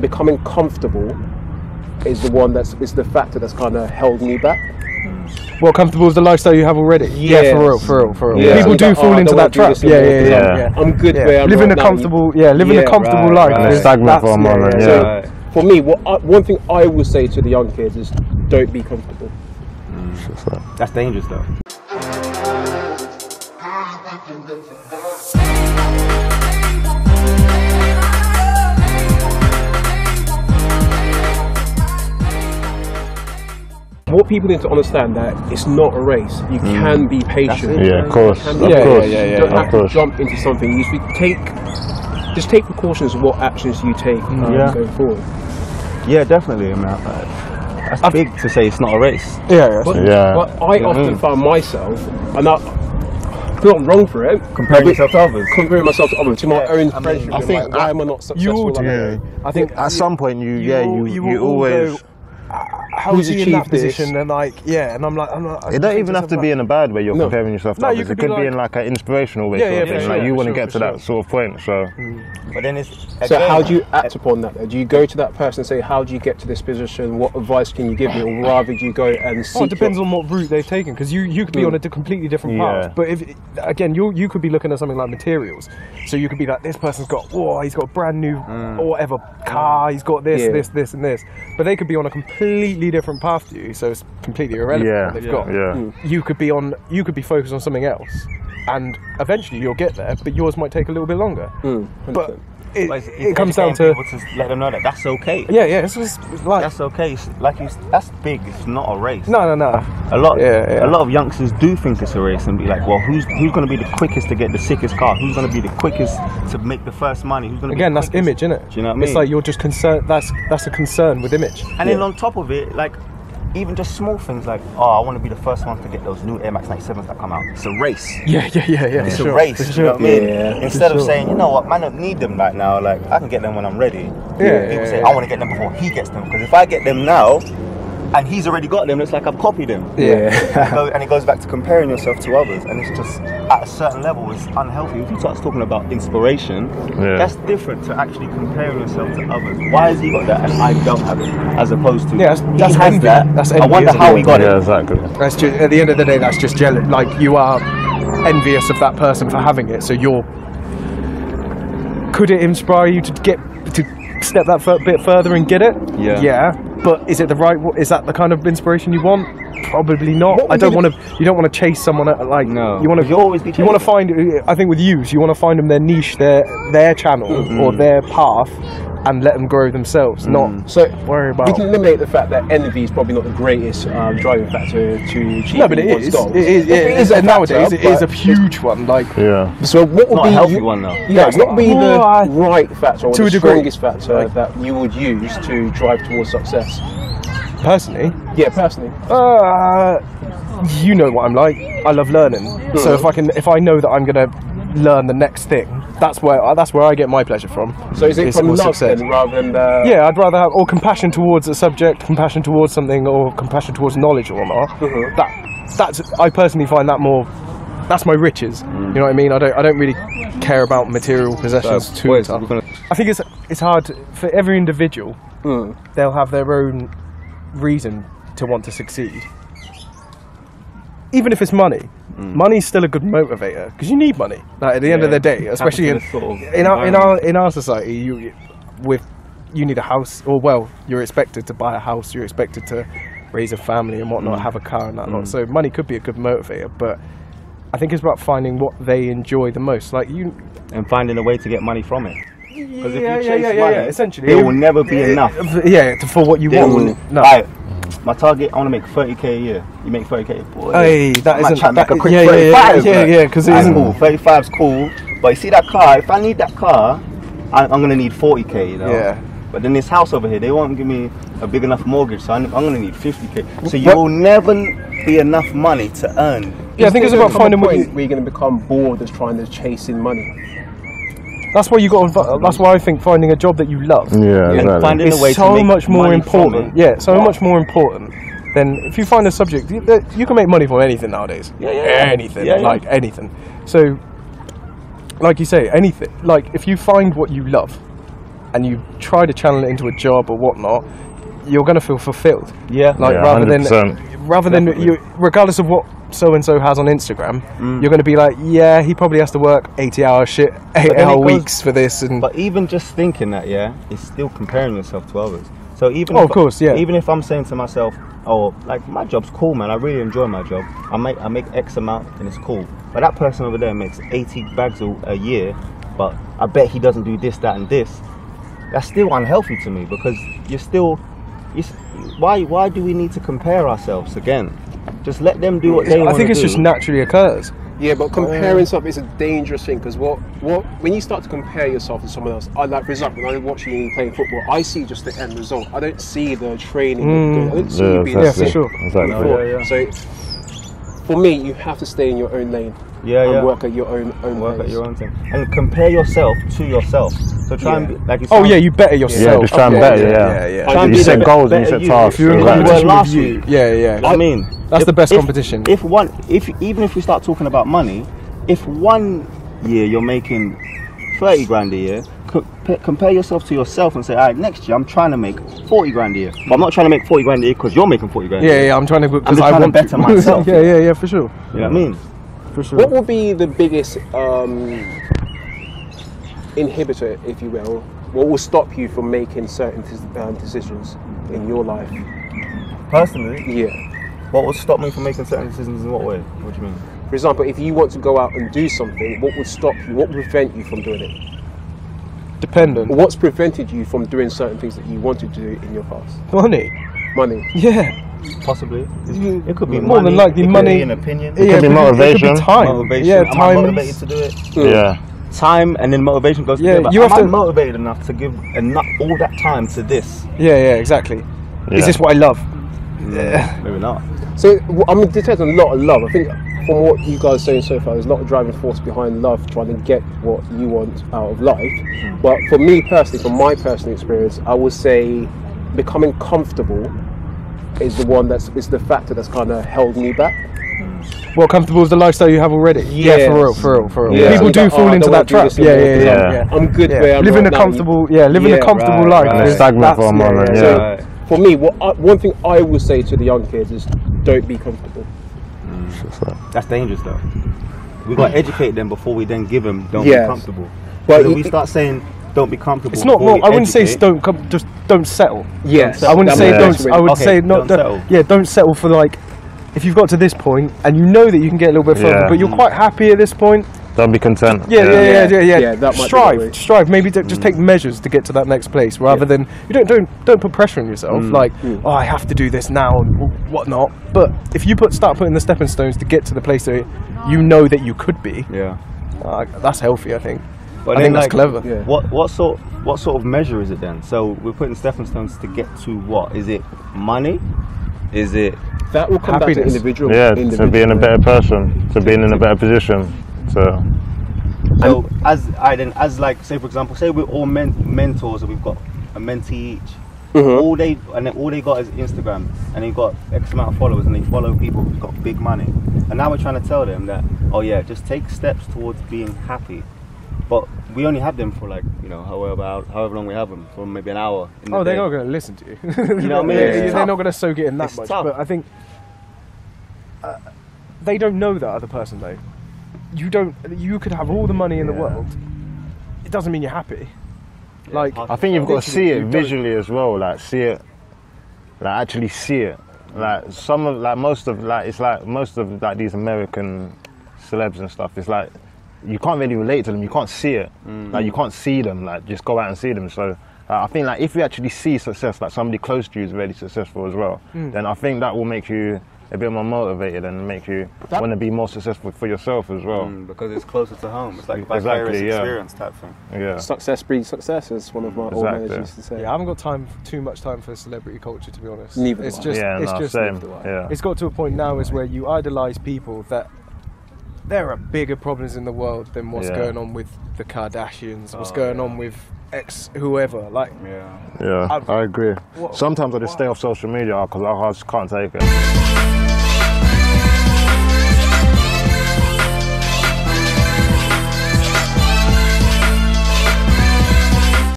becoming comfortable is the one that's is the factor that's kind of held me back. What comfortable is the lifestyle you have already? Yeah, for real, for real, for real. Yeah. People do that, fall oh, into that trap. Yeah, yeah, yeah, Yeah. yeah. I'm good Yeah. where I'm living right a now. comfortable, yeah, living Yeah, a comfortable right, life. right. Stagnant for a moment, yeah. So Yeah. for me, what I, one thing I will say to the young kids is don't be comfortable. Mm. That's dangerous though. What people need to understand that it's not a race. You can be patient. Yeah, of course, Can of Yeah, course, yeah, yeah, You don't have to jump into something. You should take just take precautions of what actions you take um, Yeah. going forward. Yeah, definitely, man. Uh, That's big to say it's not a race. Yeah, yeah. But, Yeah. but I Yeah. often Mm. found myself, and I, I'm not wrong for it, Comparing but yourself to others. comparing myself to others, to my Yeah, own I mean. I I'm think like, why am I not successful? You all like do. that? I think At some point, you, yeah, will- you, you you, always. go, how Who's is he in that achieved this? position? And like, yeah, and I'm like, I'm not. It don't even have to be in a bad way. You're No. comparing yourself to No, you could It be could be like- in like an inspirational way. Yeah, sort yeah, of thing. sure, Like you want to sure, get to for that sort of point. So mm. But then it's So again, how do you uh, act upon that? Do you go to that person and say, "How do you get to this position? What advice can you give me?" Or rather, do you go and seek? Oh, it depends your- on what route they've taken because you, you could be Mm. on a hmm. completely different Yeah. path. But if again, you you could be looking at something like materials, so you could be like, this person's got, oh, he's got a brand new hmm. or whatever car, he's got this, Yeah. this, this, and this. But they could be on a completely different path to you, so it's completely irrelevant yeah, what they've yeah, got. yeah. You could be on, you could be focused on something else, and eventually you'll get there. But yours might take a little bit longer. Mm, But it, it's- it comes down to to let them know that that's okay. yeah, yeah. It's just it's like That's okay. It's like you, that's big. It's not a race. no, no, no. A lot, Yeah, yeah. a lot of youngsters do think it's a race and be like, well, who's who's going to be the quickest to get the sickest car? Who's going to be the quickest to make the first money? Who's going to Again, that's quickest? image, isn't it? Do you know what I mean? It's like you're just concerned. That's that's a concern with image. And then on top of it, like even just small things like, oh, I want to be the first one to get those new Air Max 97s that come out. It's a race. Yeah, yeah, yeah, yeah. It's for a race. for You know what I mean? Yeah, Instead for of sure. saying, you know what, man, don't need them right now. Like I can get them when I'm ready. Yeah, People yeah, say, yeah. I want to get them before he gets them because if I get them now, and he's already got them, it's like I've copied them. Yeah. It goes- and it goes back to comparing yourself to others, and it's just at a certain level, it's unhealthy. If you start talking about inspiration, Yeah. that's different to actually comparing yourself to others. Why has he got that and I don't have it? As opposed to Yeah, that's- he has that. That's I wonder isn't how it? he got Yeah, it. exactly. That's just at the end of the day, that's just jealous. Like you are envious of that person for having it, so you're. Could it inspire you to get to step that fur- bit further and get it? Yeah. Yeah, but is it the right? Is that the kind of inspiration you want? Probably not. I don't want to. You don't want to chase someone uh, like. No. You want to. You always be You want to find. I think with youths, you want to find them their niche, their their channel Mm-hmm. or their path, and let them grow themselves. Mm. Not So worry about. we can eliminate the fact that envy is probably not the greatest um, driving factor to achieve no, but it one's is. goals. It is. It It is a and nowadays, factor, it is a huge one. Like Yeah. So what would Not be a healthy you- one though. Yeah, it's what would be Well, I- the right factor or To the a degree. strongest factor that you would use to drive towards success? personally, Yeah, personally. Uh, you know what I'm like. I love learning. So if I can, if I know that I'm gonna learn the next thing, that's where that's where I get my pleasure from. So is it from love success. then, rather than the Yeah, I'd rather have or compassion towards a subject, compassion towards something, or compassion towards knowledge or not. Mhm. That that's I personally find that more. That's my riches. You know what I mean? I don't. I don't really care about material possessions too much. gonna- I think it's it's hard for every individual. Mm. They'll have their own reason to want to succeed. Even if it's money, Mm. money's still a good motivator because you need money. Like at the end of the day, especially in, sort of in our in our in our society, you with you need a house, or well, you're expected to buy a house, you're expected to raise a family and whatnot, mm. have a car and that lot. Mm. So money could be a good motivator, but I think it's about finding what they enjoy the most. Like you, and finding a way to get money from it. Because if yeah, you yeah, chase yeah, yeah, money, essentially, it will never be enough. Yeah, for what you They want. will- No. My target, I want to make 30k a year. You make 30k, boy. Hey, that I might isn't try and make a quick yeah, yeah, yeah, 35. yeah, like. yeah, 'cause it That's isn't- cool. 35's cool, but you see that car? If I need that car, I, I'm gonna need 40k. You know. Yeah. But then this house over here, they won't give me a big enough mortgage, so I'm, I'm gonna need 50k. So you What- will never be enough money to earn. Yeah, I think it's about come a finding what point you, where you're going to become bored of trying to chasing money. That's why you got. to uh, That's why I think finding a job that you love Yeah, And exactly. finding a way is to so make much more money from important. it. Yeah, so much more important than if you find a subject. You, that- you can make money from anything nowadays. Yeah, yeah. anything, Yeah, yeah. like anything. So, like you say, anything. Like if you find what you love, and you try to channel it into a job or whatnot, you're going to feel fulfilled. Yeah. Like Yeah, rather than 100%. rather than you, regardless of what so and so has on Instagram, mm. you're going to be like, yeah, he probably has to work 80 hour shit, eight then hour it goes- weeks for this, and But even just thinking that, yeah, it's still comparing yourself to others. So even Oh, if, of course, yeah. Even if I'm saying to myself, oh, like my job's cool, man. I really enjoy my job. I make I make X amount and it's cool. But that person over there makes 80 bags a, a year, but I bet he doesn't do this, that, and this. That's still unhealthy to me because you're still. You, s- why why do we need to compare ourselves again? Just let them do what they want. I think it's do. just naturally occurs. Yeah, but oh. comparing stuff is a dangerous thing because what, what when you start to compare yourself to someone else, I like for example, when I watch you playing football, I see just the end result. I don't see the training. that you're doing. I don't see you mm. being Yeah, for sure. Exactly. before. Yeah, yeah. So for me, you have to stay in your own lane Yeah, and yeah. work at your own own work pace. at your own thing and compare yourself to yourself. So try and be, like you Oh yeah, you better yourself. Yeah, just try and yeah, better, yeah, yeah. yeah, yeah. Try and You be set goals and you better set you. tasks. If you're in Like exactly. we were last with week. yeah, yeah. I mean, That's if- the best if- competition. If one, if even if we start talking about money, if one year you're making thirty grand a year, compare yourself to yourself and say, all right, next year I'm trying to make forty grand a year. But I'm not trying to make forty grand a year because you're making forty grand. a yeah, year. yeah, I'm trying to because just I trying to want better myself. yeah, yeah, yeah, for sure, You know what I mean? For sure. What will be the biggest um, inhibitor, if you will? What will stop you from making certain um, decisions in your life? Personally, Yeah. what will stop me from making certain decisions in what way? What do you mean? For example, if you want to go out and do something, what would stop you? What would prevent you from doing it? Dependent. What's prevented you from doing certain things that you wanted to do in your past? Money. Money. Yeah. Possibly. Mm. It could be More than likely it could money. be an opinion. yeah, could be It motivation. could be time. Motivation. Yeah, Am I time. motivated to do it? Yeah. time and then motivation goes Yeah, together. you Am have I to- motivated enough to give enough all that time to this? Yeah, yeah, exactly. Yeah. Is this what I love? Mm. Yeah. Maybe not. So w- I'm detecting a lot of love. I think from what you guys are saying so far, there's a lot of driving force behind love, trying to get what you want out of life. Mm. But for me personally, from my personal experience, I would say becoming comfortable is the one that's is the factor that's kind of held me back. Mm. What comfortable is the lifestyle you have already? Yeah, for real, for real, for real. Yeah. People do you fall "Oh, into that trap. Yeah, yeah, yeah, Yeah. yeah. I'm good Yeah. where I'm living right a now. comfortable, yeah, living Yeah, a comfortable right, life. right. Stagnant for a moment, yeah. yeah. Right. For me, what I, one thing I would say to the young kids is don't be comfortable. Mm. That's dangerous though. We got to hmm. educate them before we then give them. Don't Yes. be comfortable. But But if we start saying don't be comfortable, It's not before more. we I wouldn't say educate- don't come. Just don't settle. Yes, I wouldn't say makes don't. I would Okay, say not. don't don't- yeah, don't settle for like. If you've got to this point and you know that you can get a little bit further, Yeah. but you're quite happy at this point, Don't be content. yeah, yeah, yeah, yeah, yeah. Yeah, that might strive, way. strive. Maybe to just take measures to get to that next place, rather than you don't don't don't put pressure on yourself. Like, oh, I have to do this now and whatnot. But if you put start putting the stepping stones to get to the place that you know that you could be, Yeah. uh, that's healthy. I think. But I then, think that's like, clever. Yeah. What what sort what sort of measure is it then? So we're putting stepping stones to get to what? Is it money? Is it That will come back to Happiness. individual. Yeah, to being a better person, to being in a better position. So, so as I then as like say for example, say we're all men- mentors and we've got a mentee each. Mhm. All they and then all they got is Instagram and they got X amount of followers and they follow people who've got big money. And now we're trying to tell them that oh yeah, just take steps towards being happy. But we only have them for like you know however however long we have them for maybe an hour. In the Oh, they're day. not going to listen to you. You know what I mean? Yeah, It's they're tough. not going to soak it in that It's much. tough. But I think uh, they don't know that other person though. You don't. You could have all the money in the world. It doesn't mean you're happy. Like I think you've got to see it visually as well. Like see it, like actually see it. Like some of like most of like it's like most of like these American celebs and stuff. It's like you can't really relate to them. You can't see it. Like you can't see them. Like just go out and see them. So. uh, I think like if you actually see success, like somebody close to you is really successful as well, then I think that will make you a bit more motivated and make you That- want to be more successful for yourself as well. Mm, because it's closer to home. It's like Exactly, vicarious yeah. experience type thing. Yeah. Success breeds success, as one of my old Exactly. managers used to say. Yeah, I haven't got time too much time for celebrity culture to be honest. Neither it's do I. just Yeah, it's no, just same. neither do I. Yeah. it's got to a point now is where you idolize people that there are bigger problems in the world than what's Yeah. going on with the Kardashians, what's Oh, going yeah. on with ex whoever. Like Yeah. Yeah, I've- I agree. What- Sometimes I just stay off social media because I just can't take it.